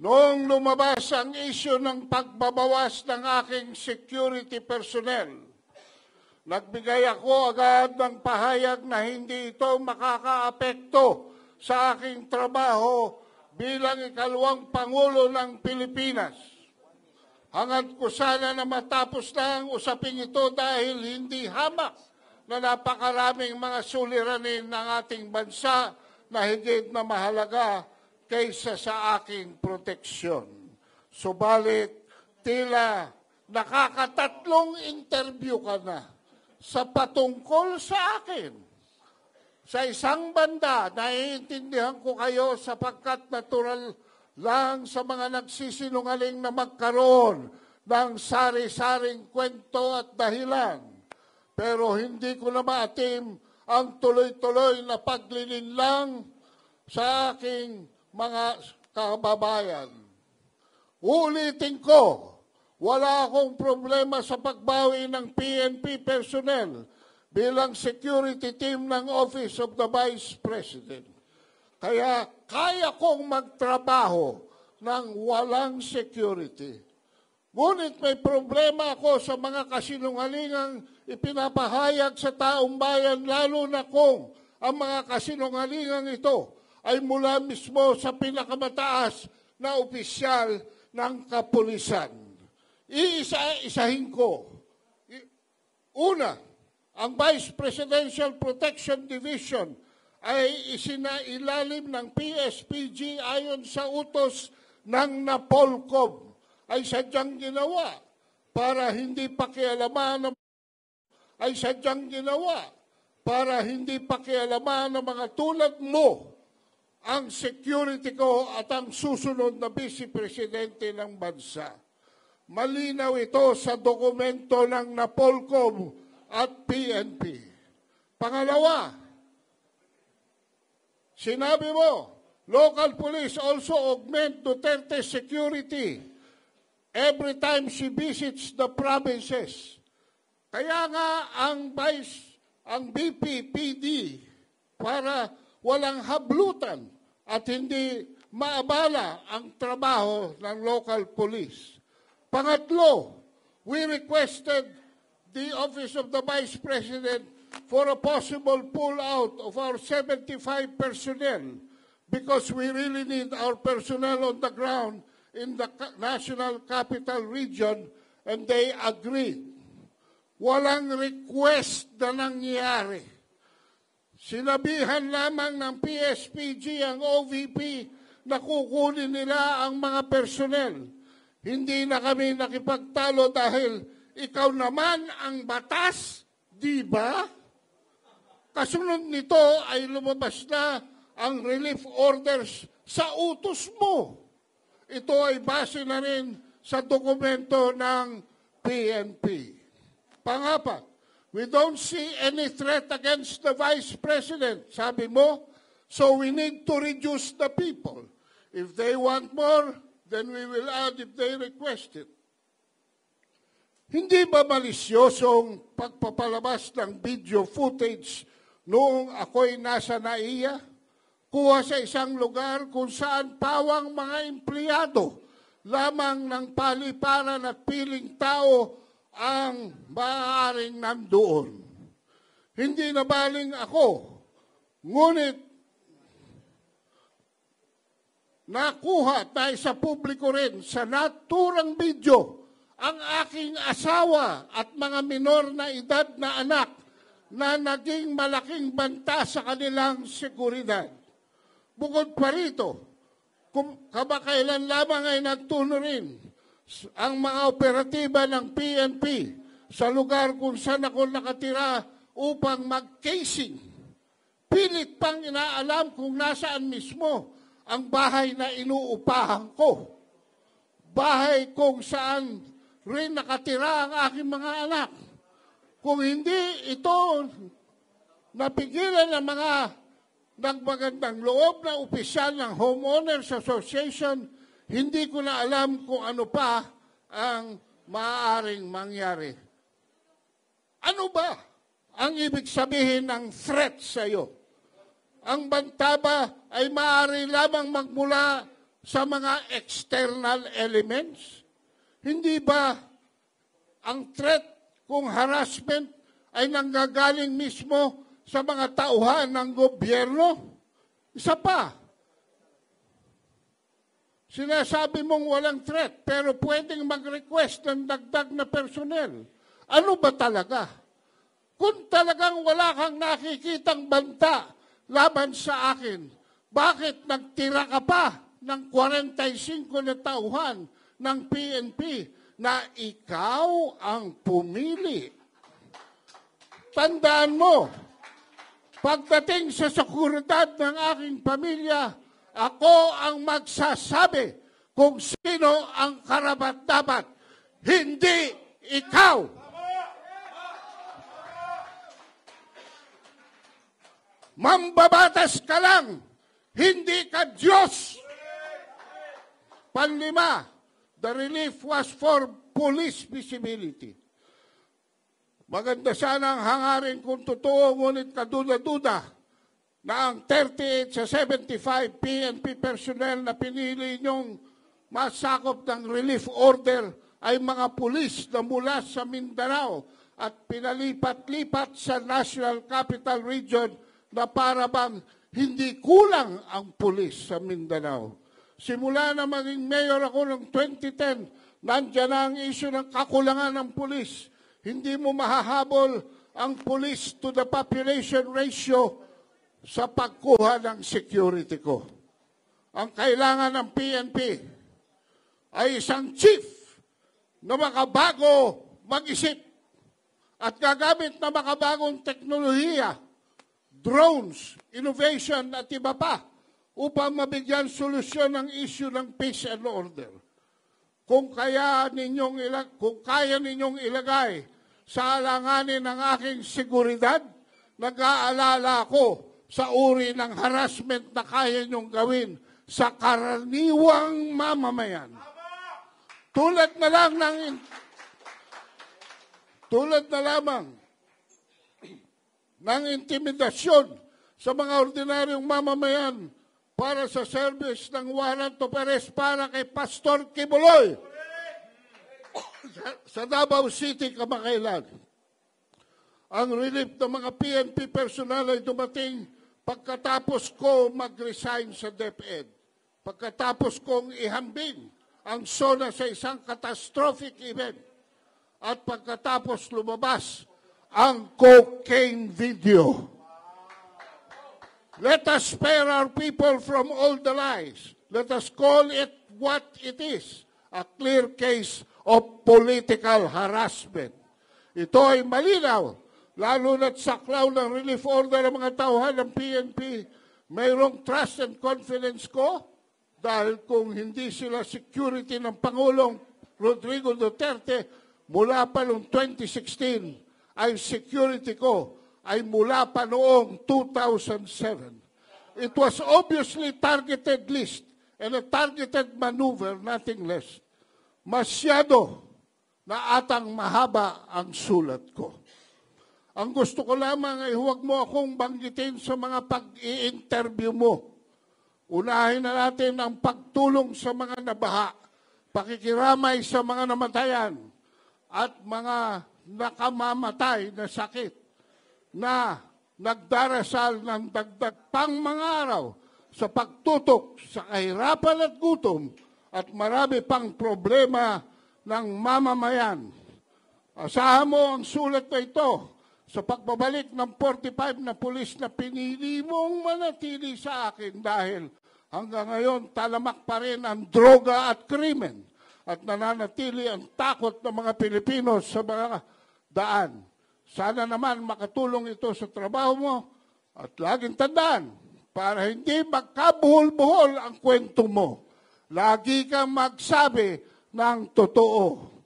Noong lumabas ang isyo ng pagbabawas ng aking security personnel, nagbigay ako agad ng pahayag na hindi ito makakaapekto sa aking trabaho bilang ikalawang Pangulo ng Pilipinas. Hangad ko sana na matapos na ang usaping ito dahil hindi hamak na napakaraming mga suliranin ng ating bansa na higit na mahalaga kaysa sa aking proteksyon. Subalit, tila nakakatatlong interview ka na sa patungkol sa akin. Sa isang banda, naiintindihan ko kayo sapagkat natural lang sa mga nagsisinungaling na magkaroon ng sari-saring kwento at dahilan. Pero hindi ko na maatim ang tuloy-tuloy na paglilinlang sa aking mga kababayan. Ulitin ko, wala akong problema sa pagbawi ng PNP personnel bilang security team ng Office of the Vice President. Kaya kaya kong magtrabaho ng walang security. Ngunit may problema ako sa mga kasinungalingang ipinapahayag sa taong bayan, lalo na kung ang mga kasinungalingang ito ay mula mismo sa pinakamataas na opisyal ng kapulisan. Iisa-isahin ko. Una, ang Vice Presidential Protection Division ay isinailalim ng PSPG ayon sa utos ng Napolcom ay sadyang ginawa para hindi pakialaman ng ay sadyang ginawa para hindi pakialaman ng mga tulad mo ang security ko at ang susunod na Vice Presidente ng bansa. Malinaw ito sa dokumento ng Napolcom at PNP. Pangalawa, sinabi mo, local police also augment Duterte security every time she visits the provinces. Kaya nga ang vice, ang BPPD para walang hablutan at hindi maabala ang trabaho ng local police. Pangatlo, we requested the Office of the Vice President for a possible pull-out of our 75 personnel because we really need our personnel on the ground in the National Capital Region and they agreed. Walang request na nangyari Sinabihan lamang ng PSPG ang OVP na kukunin nila ang mga personnel. Hindi na kami nakipagtalo dahil ikaw naman ang batas, di ba? Kasunod nito ay lumabas na ang relief orders sa utos mo. Ito ay base na rin sa dokumento ng PNP. Pangapat, We don't see any threat against the Vice President, sabi mo. So we need to reduce the people. If they want more, then we will add if they request it. Hindi ba malisyosong pagpapalabas ng video footage noong ako'y nasa NAIA? Kuha sa isang lugar kung saan pawang mga empleyado lamang ng paliparan at piling tao ang maaaring nandoon. Hindi na baling ako, ngunit nakuha tayo sa publiko rin sa naturang video ang aking asawa at mga minor na edad na anak na naging malaking banta sa kanilang seguridad. Bukod pa rito, kung kamakailan lamang ay nagtuno rin ang mga operatiba ng PNP sa lugar kung saan ako nakatira upang mag-casing. Pilit pang inaalam kung nasaan mismo ang bahay na inuupahan ko. Bahay kung saan rin nakatira ang aking mga anak. Kung hindi ito napigilan ng mga nagmagandang loob na opisyal ng Homeowners Association, hindi ko na alam kung ano pa ang maaaring mangyari. Ano ba ang ibig sabihin ng threat sa iyo? Ang banta ba ay maaari lamang magmula sa mga external elements? Hindi ba ang threat kung harassment ay nanggagaling mismo sa mga tauhan ng gobyerno? Isa pa, sinasabi mong walang threat pero pwedeng mag-request ng dagdag na personnel. Ano ba talaga? Kung talagang wala kang nakikitang banta laban sa akin, bakit nagtira ka pa ng 45 na tauhan ng PNP na ikaw ang pumili? Tandaan mo, pagdating sa seguridad ng aking pamilya, ako ang magsasabi kung sino ang karapat-dapat, hindi ikaw. Mambabatas ka lang, hindi ka Diyos. Panlima, the relief was for police visibility. Maganda sana ang hangarin kung totoo, ngunit kaduda-duda na ang 38 sa 75 PNP personnel na pinili niyong masakop ng relief order ay mga pulis na mula sa Mindanao at pinalipat-lipat sa National Capital Region na para bang hindi kulang ang pulis sa Mindanao. Simula na maging mayor ako noong 2010, nandiyan na ang isyu ng kakulangan ng pulis. Hindi mo mahahabol ang pulis to the population ratio sa pagkuha ng security ko. Ang kailangan ng PNP ay isang chief na makabago mag-isip at gagamit na makabagong teknolohiya drones, innovation at iba pa upang mabigyan solusyon ng issue ng peace and order. Kung kaya ninyong ilag, kung kaya ninyong ilagay sa alanganin ng aking seguridad, nag-aalala ko sa uri ng harassment na kaya ninyong gawin sa karaniwang mamamayan. Tulad na lang ng tulad na lamang ng intimidasyon sa mga ordinaryong mamamayan para sa service ng warrant of arrest para kay Pastor Kibuloy sa Davao City, kamakailan. Ang relief ng mga PNP personal ay dumating pagkatapos ko mag-resign sa DepEd. Pagkatapos kong ihambing ang SONA sa isang catastrophic event at pagkatapos lumabas ang cocaine video. Let us spare our people from all the lies. Let us call it what it is, a clear case of political harassment. Ito ay malinaw, lalo na't saklaw ng relief order ng mga tauhan ng PNP. Mayroong trust and confidence ko dahil kung hindi sila security ng Pangulong Rodrigo Duterte mula pa noong 2016, ang security ko ay mula pa noong 2007. It was obviously targeted list and a targeted maneuver, nothing less. Masyado na atang mahaba ang sulat ko. Ang gusto ko lamang ay huwag mo akong banggitin sa mga pag-i-interview mo. Unahin na natin ang pagtulong sa mga nabaha, pakikiramay sa mga namatayan, at mga nakamamatay na sakit na nagdarasal ng dagdag pang mga araw sa pagtutok sa kahirapan at gutom at marami pang problema ng mamamayan. Asahan mo ang sulat na ito sa pagbabalik ng 45 na pulis na pinili mong manatili sa akin dahil hanggang ngayon talamak pa rin ang droga at krimen at nananatili ang takot ng mga Pilipino sa mga daan. Sana naman makatulong ito sa trabaho mo at laging tandaan para hindi magkabuhol-buhol ang kwento mo. Lagi kang magsabi ng totoo.